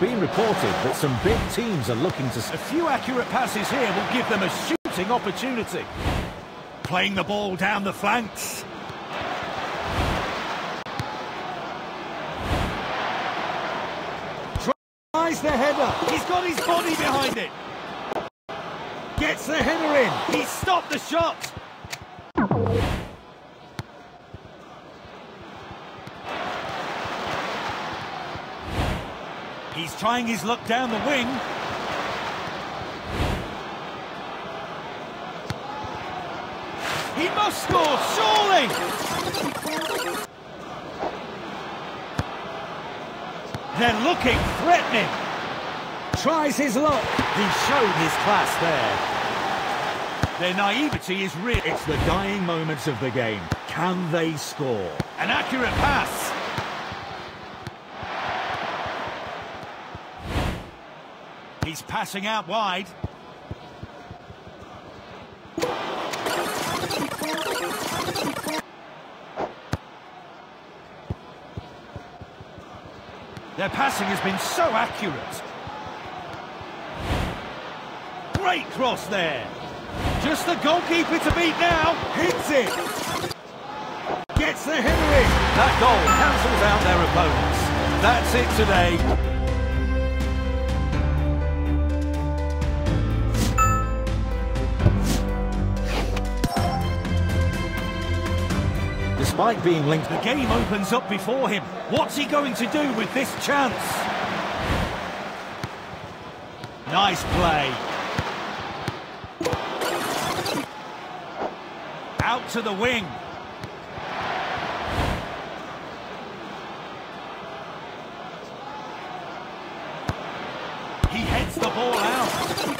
reported that some big teams are looking to... A few accurate passes here will give them a shooting opportunity. Playing the ball down the flanks. Tries the header. He's got his body behind it. Gets the header in. He stopped the shot. He's trying his luck down the wing. He must score, surely! They're looking threatening. Tries his luck. He showed his class there. Their naivety is real. It's the dying moments of the game. Can they score? An accurate pass. He's passing out wide. Their passing has been so accurate. Great cross there. Just the goalkeeper to beat now. Hits it. Gets the header in. That goal cancels out their opponents. That's it today. Despite being linked... The game opens up before him. What's he going to do with this chance? Nice play. Out to the wing. He heads the ball out.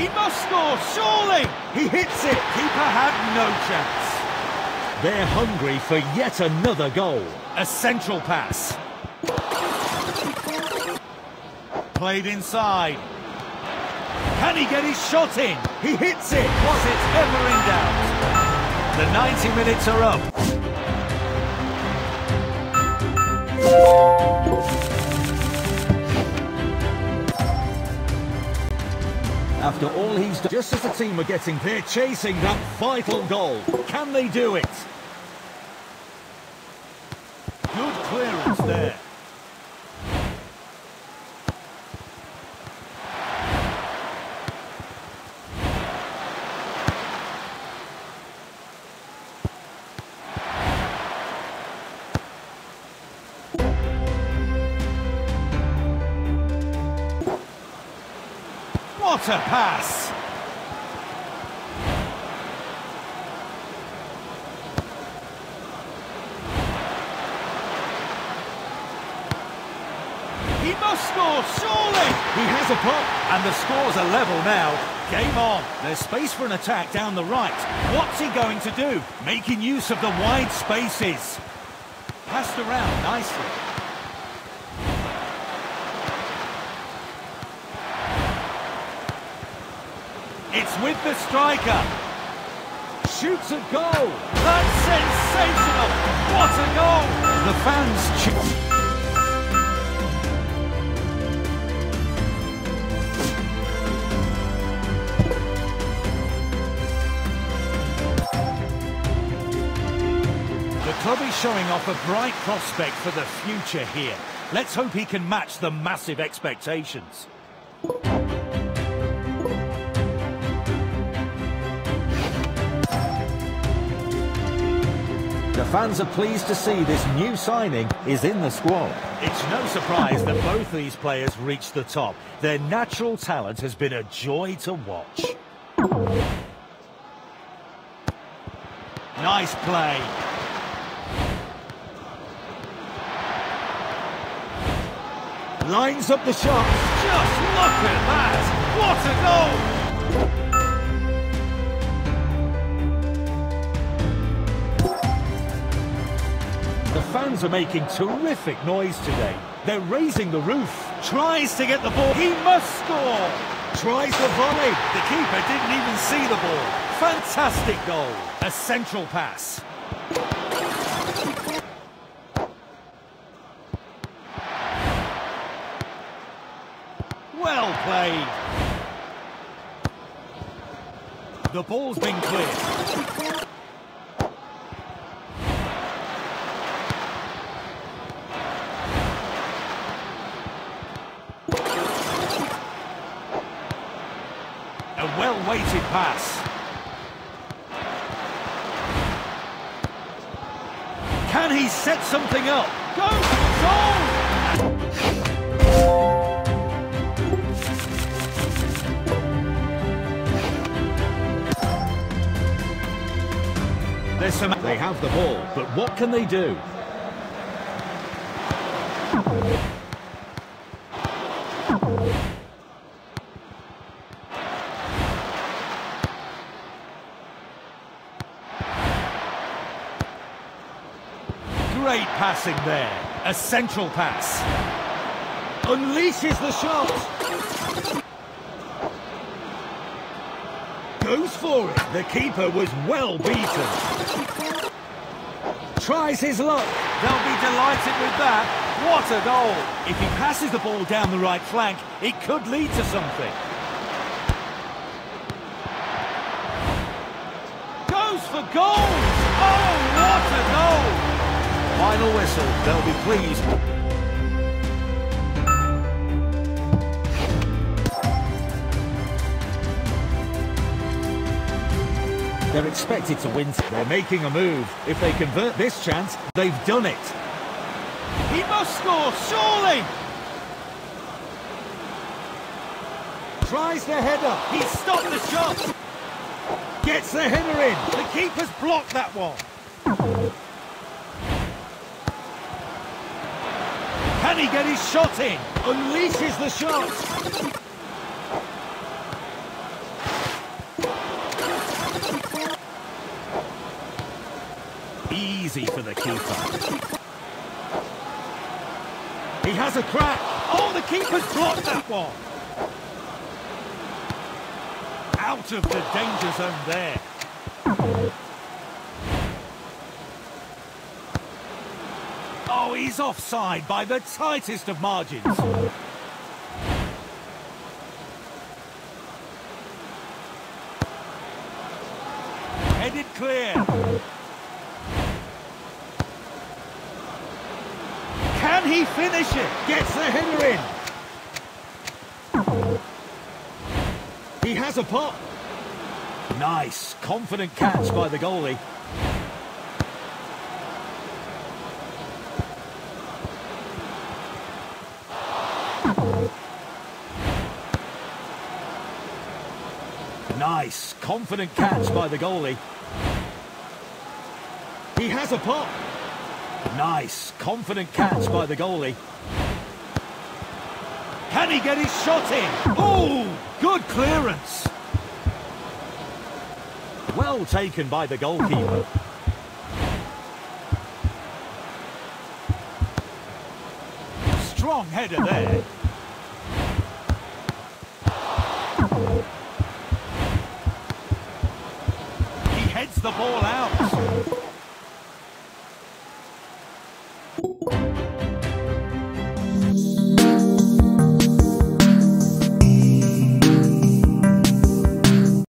He must score, surely! He hits it. Keeper had no chance. They're hungry for yet another goal. A central pass. Played inside. Can he get his shot in? He hits it. Was it ever in doubt? The 90 minutes are up. After all he's done, just as the team are getting... They're chasing that vital goal. Can they do it? What a pass! He must score, surely! He has a pop, and the scores are level now. Game on. There's space for an attack down the right. What's he going to do? Making use of the wide spaces. Passed around nicely. It's with the striker. Shoots a goal. That's sensational. What a goal. The fans cheer. The club is showing off a bright prospect for the future here. Let's hope he can match the massive expectations. Fans are pleased to see this new signing is in the squad. It's no surprise that both these players reached the top. Their natural talent has been a joy to watch. Nice play. Lines up the shot. Just look at that. What a goal! Are making terrific noise today. They're raising the roof. Tries to get the ball. He must score. Tries the volley. The keeper didn't even see the ball. Fantastic goal. A central pass. Well played. The ball's been cleared. Well-weighted pass. Can he set something up? Goes goal! They have the ball, but what can they do? Great passing there. A central pass. Unleashes the shot. Goes for it. The keeper was well beaten. Tries his luck. They'll be delighted with that. What a goal. If he passes the ball down the right flank, it could lead to something. Goes for goal. Oh, what a goal. Final whistle. They'll be pleased. They're expected to win. They're making a move. If they convert this chance, they've done it. He must score, surely! Tries the header. He stopped the shot. Gets the header in. The keeper's blocked that one. Can he get his shot in? Unleashes the shot. Easy for the keeper. He has a crack. Oh, the keeper's blocked that one. Out of the danger zone there. Oh, he's offside by the tightest of margins. Headed clear. Can he finish it? Gets the header in. He has a pop. Nice, confident catch by the goalie. Nice, confident catch by the goalie. He has a pop. Nice, confident catch by the goalie. Can he get his shot in? Oh, good clearance. Well taken by the goalkeeper. Strong header there. The ball out.